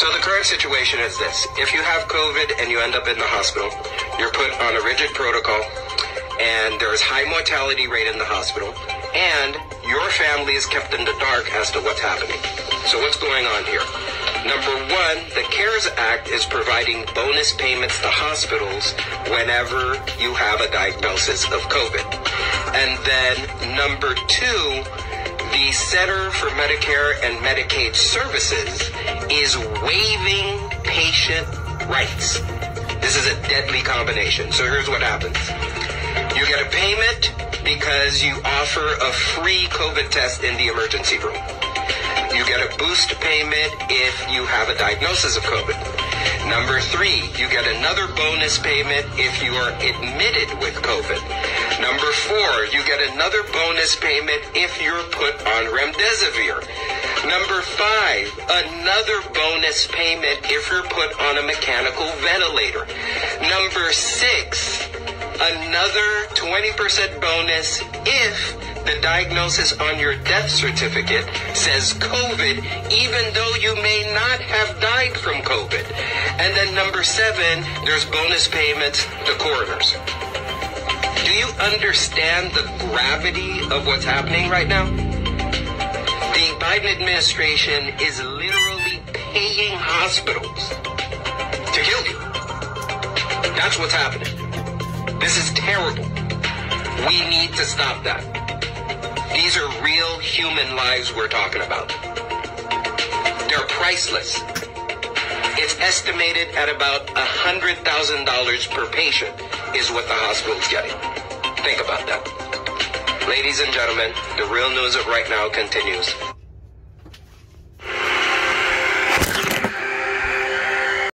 So the current situation is this. If you have COVID and you end up in the hospital, you're put on a rigid protocol and there's high mortality rate in the hospital and your family is kept in the dark as to what's happening. So what's going on here? Number one, the CARES Act is providing bonus payments to hospitals whenever you have a diagnosis of COVID. And then number two, the Center for Medicare and Medicaid Services is waiving patient rights. This is a deadly combination. So here's what happens. You get a payment because you offer a free COVID test in the emergency room. You get a boost payment if you have a diagnosis of COVID. Number three, you get another bonus payment if you are admitted with COVID. Number four, you get another bonus payment if you're put on remdesivir. Number five, another bonus payment if you're put on a mechanical ventilator. Number six, another 20% bonus if the diagnosis on your death certificate says COVID, even though you may not have died from COVID. And then number seven, there's bonus payments to coroners. Do you understand the gravity of what's happening right now? Biden administration is literally paying hospitals to kill you. That's what's happening. This is terrible. We need to stop that. These are real human lives we're talking about. They're priceless. It's estimated at about $100,000 per patient is what the hospital's getting. Think about that. Ladies and gentlemen, the real news of right now continues.